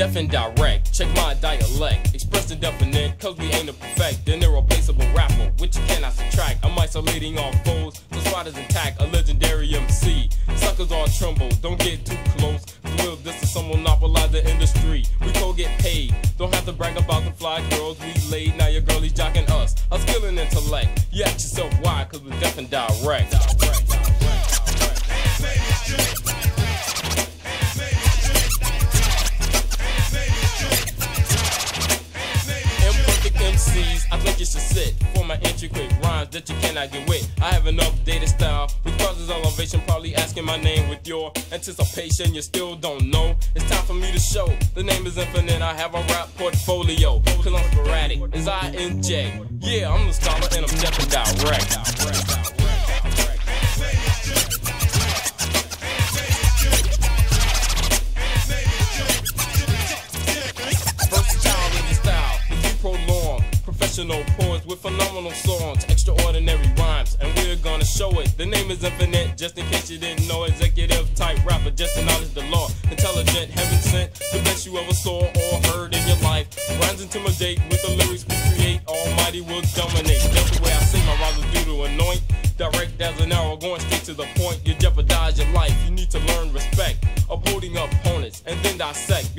def and direct. Check my dialect, expressed and definite, cause we ain't a perfect, an irreplaceable rapper, which you cannot subtract. I'm isolating all foes, so SWAT is intact, a legendary MC. Suckers all tremble, don't get too close, will this is some monopolize the industry. We go get paid, don't have to brag about the fly girls we laid. Now your girlie's jocking us, a skill and intellect. You ask yourself why, cause we're def and direct, Think you should sit for my intricate rhymes that you cannot get with. I have an updated style with causes elevation, probably asking my name with your anticipation. You still don't know. It's time for me to show. The name is infinite. I have a rap portfolio. Cause I'm sporadic as I inject. Yeah, I'm the scholar and I'm def and direct. professional phenomenal songs, extraordinary rhymes, and we're gonna show it. The name is infinite, just in case you didn't know. Executive type rapper, just to knowledge the law. Intelligent, heaven sent, the best you ever saw or heard in your life. Rhymes intimidate with the lyrics we create. Almighty will dominate. Just the way I sing, my rhymes do to anoint. Direct as an arrow, going straight to the point. You jeopardize your life. You need to learn respect, upholding opponents, and then dissect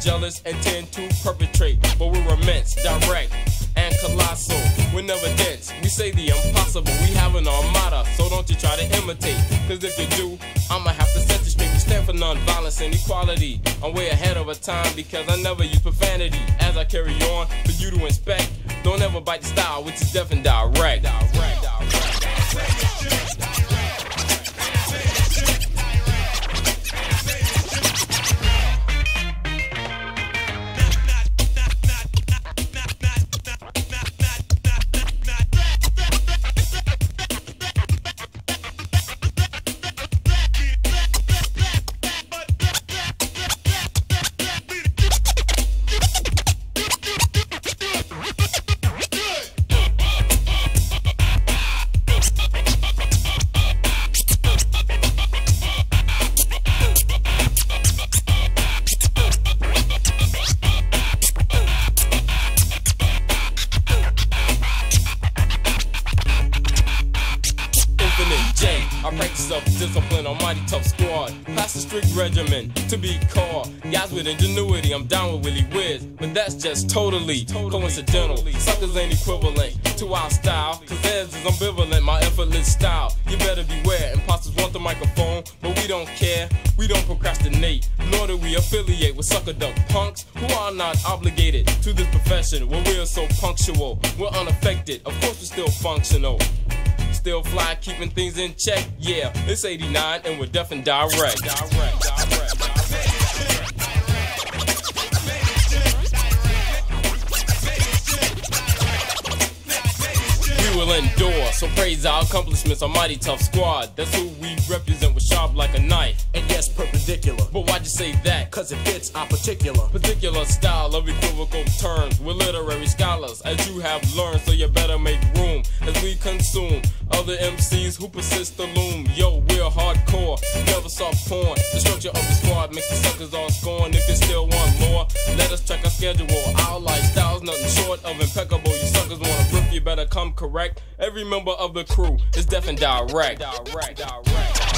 jealous and tend to perpetrate, but we're immense, direct, and colossal. We're never dense, we say the impossible. We have an armada, so don't you try to imitate. Cause if you do, I'ma have to set you straight. We stand for non-violence and equality. I'm way ahead of a time because I never use profanity. As I carry on, for you to inspect, don't ever bite the style, which is def and direct. direct, direct, self-discipline, a mighty tough squad. Pass a strict regimen to be called. Guys with ingenuity, I'm down with Willie Wiz. But that's just totally, coincidental. Suckers ain't equivalent to our style. Cause theirs is ambivalent, my effortless style. You better beware, imposters want the microphone, but we don't care. We don't procrastinate, nor do we affiliate with sucker duck punks who are not obligated to this profession. We're so punctual, we're unaffected. Of course, we're still functional still fly, keeping things in check. Yeah, it's 89 and we're def and direct. direct, direct. will endure. So praise our accomplishments, a mighty tough squad. That's who we represent with sharp like a knife. Yes, perpendicular. But why'd you say that? Cause it fits our particular. Particular style of equivocal terms. We're literary scholars, as you have learned, so you better make room as we consume other MCs who persist to loom. Yo, we're hardcore, never soft porn. The structure of the squad makes the suckers all scorn. If you still want more, let us check our schedule. Our lifestyle's nothing short of impeccable. You suckers wanna rip, you better come correct. Every member of the crew is def and direct. direct, direct.